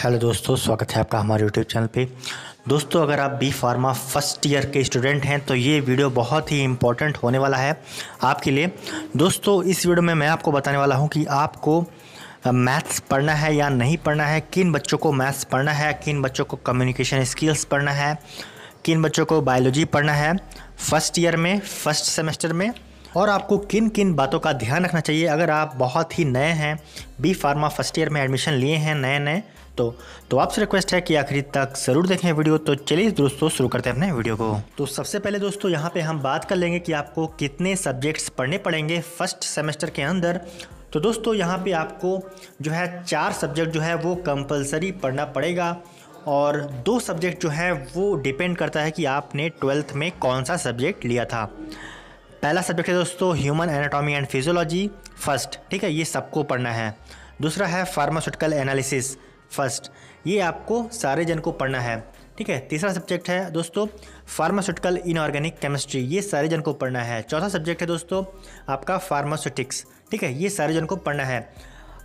Hello दोस्तों, स्वागत है आपका हमारे यूट्यूब चैनल पे। दोस्तों, अगर आप बी फार्मा फ़र्स्ट ईयर के स्टूडेंट हैं तो ये वीडियो बहुत ही इम्पोर्टेंट होने वाला है आपके लिए। दोस्तों, इस वीडियो में मैं आपको बताने वाला हूँ कि आपको मैथ्स पढ़ना है या नहीं पढ़ना है, किन बच्चों को मैथ्स पढ़ना है, किन बच्चों को कम्युनिकेशन स्किल्स पढ़ना है, किन बच्चों को बायोलॉजी पढ़ना है फ़र्स्ट ईयर में फ़र्स्ट सेमेस्टर में, और आपको किन किन बातों का ध्यान रखना चाहिए। अगर आप बहुत ही नए हैं बी फार्मा फ़र्स्ट ईयर में एडमिशन लिए हैं नए नए तो तो आपसे रिक्वेस्ट है कि आखिरी तक ज़रूर देखें वीडियो तो चलिए दोस्तों शुरू करते हैं अपने वीडियो को। तो सबसे पहले दोस्तों यहाँ पे हम बात कर लेंगे कि आपको कितने सब्जेक्ट्स पढ़ने पड़ेंगे फ़र्स्ट सेमेस्टर के अंदर। तो दोस्तों यहाँ पे आपको जो है चार सब्जेक्ट जो है वो कंपलसरी पढ़ना पड़ेगा और दो सब्जेक्ट जो है वो डिपेंड करता है कि आपने ट्वेल्थ में कौन सा सब्जेक्ट लिया था। पहला सब्जेक्ट है दोस्तों human anatomy and physiology first ठीक है, ये सबको पढ़ना है। दूसरा है फार्मास्यूटिकल एनालिसिस फ़र्स्ट। ये आपको सारे जन को पढ़ना है, ठीक है? तीसरा सब्जेक्ट है दोस्तों फार्मास्यूटिकल इनऑर्गेनिक केमिस्ट्री ये सारे जन को पढ़ना है। चौथा सब्जेक्ट है दोस्तों, आपका फार्मास्यूटिक्स ठीक है? ये सारे जन को पढ़ना है।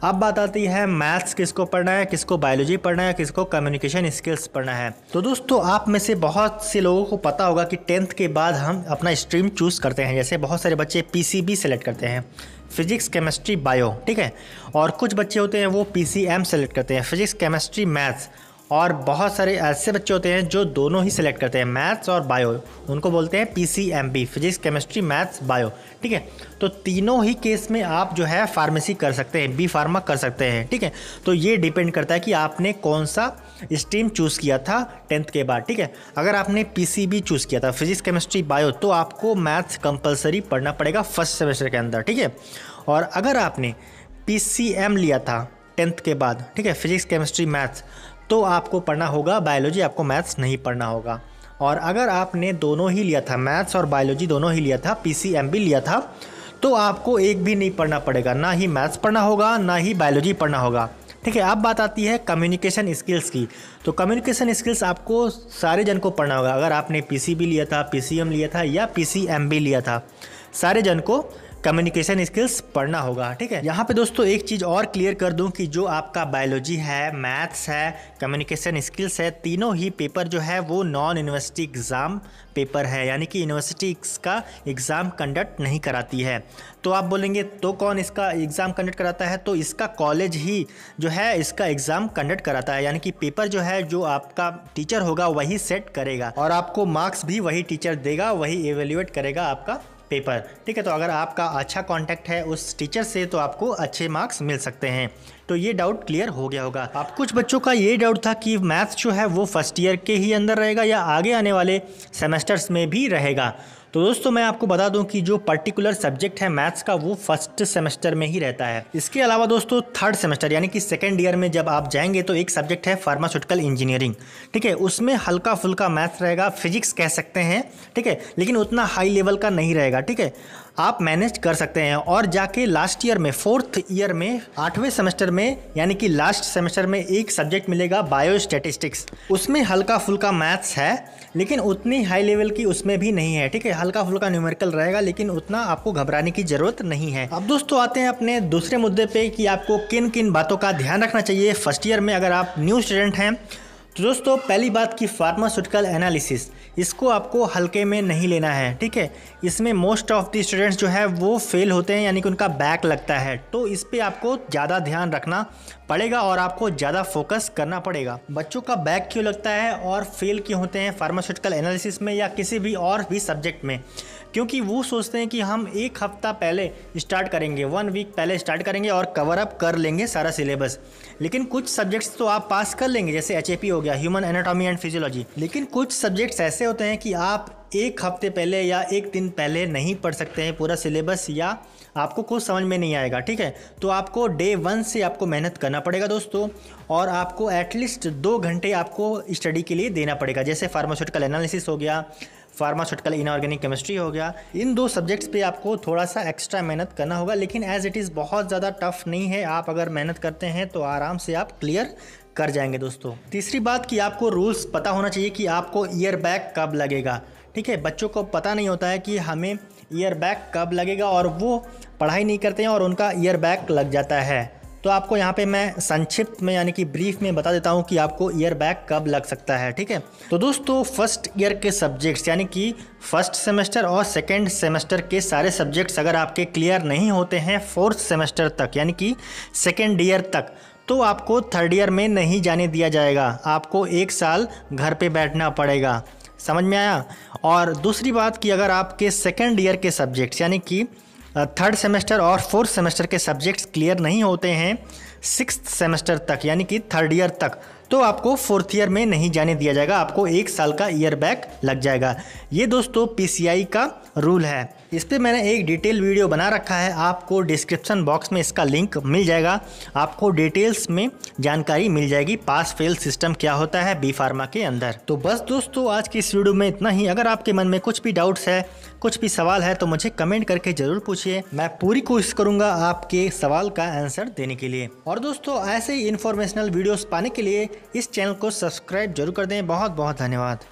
अब बात आती है मैथ्स किसको पढ़ना है, किसको बायोलॉजी पढ़ना है, किसको कम्युनिकेशन स्किल्स पढ़ना है। तो दोस्तों, आप में से बहुत से लोगों को पता होगा कि टेंथ के बाद हम अपना स्ट्रीम चूज़ करते हैं। जैसे बहुत सारे बच्चे पीसीबी सेलेक्ट करते हैं। फिजिक्स, केमिस्ट्री, बायो, ठीक है? और कुछ बच्चे होते हैं, वो पी सी एम सेलेक्ट करते हैं। Physics, chemistry, maths. और बहुत सारे ऐसे बच्चे होते हैं जो दोनों ही सिलेक्ट करते हैं मैथ्स और बायो उनको बोलते हैं P C M B physics chemistry maths bio ठीक है? तो तीनों ही केस में आप जो है फार्मेसी कर सकते हैं बी फार्मा कर सकते हैं। ठीक है? तो ये डिपेंड करता है कि आपने कौन सा स्ट्रीम चूज़ किया था टेंथ के बाद। ठीक है? अगर आपने पी सी बी चूज़ किया था फिजिक्स केमिस्ट्री बायो तो आपको मैथ्स कंपलसरी पढ़ना पड़ेगा फ़र्स्ट सेमेस्टर के अंदर। ठीक है? और अगर आपने पी सी एम लिया था टेंथ के बाद, ठीक है? फिजिक्स केमिस्ट्री मैथ्स तो आपको पढ़ना होगा बायोलॉजी आपको मैथ्स नहीं पढ़ना होगा। और अगर आपने दोनों ही लिया था मैथ्स और बायोलॉजी दोनों ही लिया था पीसीएमबी लिया था तो आपको एक भी नहीं पढ़ना पड़ेगा। ना ही मैथ्स पढ़ना होगा, ना ही बायोलॉजी पढ़ना होगा। ठीक है, अब बात आती है कम्युनिकेशन स्किल्स की। तो कम्युनिकेशन स्किल्स आपको सारे जन को पढ़ना होगा। अगर आपने पीसीबी लिया था पीसीएम लिया था या पीसीएमबी लिया था, सारे जन को कम्युनिकेशन स्किल्स पढ़ना होगा, ठीक है? यहाँ पे दोस्तों एक चीज़ और क्लियर कर दूँ कि जो आपका बायोलॉजी है मैथ्स है कम्युनिकेशन स्किल्स है, तीनों ही पेपर जो है वो नॉन यूनिवर्सिटी एग्ज़ाम पेपर है, यानी कि यूनिवर्सिटी का एग्ज़ाम कंडक्ट नहीं कराती है। तो आप बोलेंगे तो कौन इसका एग्ज़ाम कंडक्ट कराता है? तो इसका कॉलेज ही जो है, इसका एग्ज़ाम कंडक्ट कराता है, यानी कि पेपर जो है, जो आपका टीचर होगा, वही सेट करेगा। और आपको मार्क्स भी वही टीचर देगा, वही एवेल्यूएट करेगा आपका पेपर। ठीक है तो अगर आपका अच्छा कांटेक्ट है उस टीचर से तो आपको अच्छे मार्क्स मिल सकते हैं। तो ये डाउट क्लियर हो गया होगा। आप कुछ बच्चों का ये डाउट था कि मैथ्स जो है वो फ़र्स्ट ईयर के ही अंदर रहेगा या आगे आने वाले सेमेस्टर्स में भी रहेगा। तो दोस्तों, मैं आपको बता दूँ कि जो पर्टिकुलर सब्जेक्ट है मैथ्स का, वो फ़र्स्ट सेमेस्टर में ही रहता है। इसके अलावा दोस्तों थर्ड सेमेस्टर यानी कि सेकेंड ईयर में जब आप जाएँगे तो एक सब्जेक्ट है फार्मास्यूटिकल इंजीनियरिंग ठीक है, उसमें हल्का फुल्का मैथ्स रहेगा फिजिक्स कह सकते हैं, ठीक है, लेकिन उतना हाई लेवल का नहीं रहेगा, ठीक है। आप मैनेज कर सकते हैं और जाके लास्ट ईयर में फोर्थ ईयर में, आठवें सेमेस्टर में, यानी कि लास्ट सेमेस्टर में एक सब्जेक्ट मिलेगा बायो स्टेटिस्टिक्स उसमें हल्का फुल्का मैथ्स है, लेकिन उतनी हाई लेवल की उसमें भी नहीं है, ठीक है? हल्का फुल्का न्यूमेरिकल रहेगा, लेकिन उतना आपको घबराने की ज़रूरत नहीं है। अब दोस्तों आते हैं अपने दूसरे मुद्दे पे कि आपको किन किन बातों का ध्यान रखना चाहिए। फ़र्स्ट ईयर में अगर आप न्यू स्टूडेंट हैं तो दोस्तों, पहली बात की फार्मास्यूटिकल एनालिसिस इसको आपको हल्के में नहीं लेना है, ठीक है? इसमें मोस्ट ऑफ़ द स्टूडेंट्स जो है, वो फेल होते हैं, यानी कि उनका बैक लगता है। तो इस पर आपको ज़्यादा ध्यान रखना पड़ेगा और आपको ज़्यादा फोकस करना पड़ेगा। बच्चों का बैक क्यों लगता है और फेल क्यों होते हैं फार्मास्यूटिकल एनालिसिस में या किसी भी और भी सब्जेक्ट में? क्योंकि वो सोचते हैं कि हम एक हफ़्ता पहले स्टार्ट करेंगे वन वीक पहले स्टार्ट करेंगे और कवर अप कर लेंगे सारा सिलेबस लेकिन कुछ सब्जेक्ट्स तो आप पास कर लेंगे, जैसे एचएपी हो गया ह्यूमन एनाटॉमी एंड फिजियोलॉजी लेकिन कुछ सब्जेक्ट्स ऐसे होते हैं कि आप एक हफ़्ते पहले या एक दिन पहले नहीं पढ़ सकते हैं पूरा सिलेबस या आपको कुछ समझ में नहीं आएगा, ठीक है? तो आपको डे वन से आपको मेहनत करना पड़ेगा दोस्तों और आपको एटलीस्ट दो घंटे आपको स्टडी के लिए देना पड़ेगा। जैसे फार्मास्यूटिकल एनालिसिस हो गया फार्मास्यूटिकल इनऑर्गेनिक केमिस्ट्री हो गया, इन दो सब्जेक्ट्स पे आपको थोड़ा सा एक्स्ट्रा मेहनत करना होगा, लेकिन एज इट इज़ बहुत ज़्यादा टफ नहीं है। आप अगर मेहनत करते हैं तो आराम से आप क्लियर कर जाएँगे दोस्तों। तीसरी बात कि आपको रूल्स पता होना चाहिए कि आपको ईयर बैग कब लगेगा। ठीक है, बच्चों को पता नहीं होता है कि हमें ईयर बैग कब लगेगा और वो पढ़ाई नहीं करते हैं और उनका ईयर बैग लग जाता है। तो आपको यहाँ पे मैं संक्षिप्त में यानी कि ब्रीफ में बता देता हूँ कि आपको ईयर बैक कब लग सकता है, ठीक है? तो दोस्तों, फ़र्स्ट ईयर के सब्जेक्ट्स यानी कि फ़र्स्ट सेमेस्टर और सेकेंड सेमेस्टर के सारे सब्जेक्ट्स अगर आपके क्लियर नहीं होते हैं फोर्थ सेमेस्टर तक यानी कि सेकेंड ईयर तक तो आपको थर्ड ईयर में नहीं जाने दिया जाएगा। आपको एक साल घर पे बैठना पड़ेगा। समझ में आया? और दूसरी बात कि अगर आपके सेकेंड ईयर के सब्जेक्ट्स यानी कि थर्ड सेमेस्टर और फोर्थ सेमेस्टर के सब्जेक्ट्स क्लियर नहीं होते हैं सिक्स सेमेस्टर तक, यानी कि थर्ड ईयर तक। तो आपको फोर्थ ईयर में नहीं जाने दिया जाएगा, आपको एक साल का ईयर बैक लग जाएगा। ये दोस्तों पीसीआई का रूल है। इस पर मैंने एक डिटेल वीडियो बना रखा है, आपको डिस्क्रिप्शन बॉक्स में इसका लिंक मिल जाएगा। आपको डिटेल्स में जानकारी मिल जाएगी पास फेल सिस्टम क्या होता है बी फार्मा के अंदर। तो बस दोस्तों, आज की इस वीडियो में इतना ही। अगर आपके मन में कुछ भी डाउट्स है, कुछ भी सवाल है तो मुझे कमेंट करके ज़रूर पूछिए। मैं पूरी कोशिश करूँगा आपके सवाल का आंसर देने के लिए। और दोस्तों, ऐसे ही इन्फॉर्मेशनल वीडियोस पाने के लिए इस चैनल को सब्सक्राइब ज़रूर कर दें। बहुत बहुत धन्यवाद।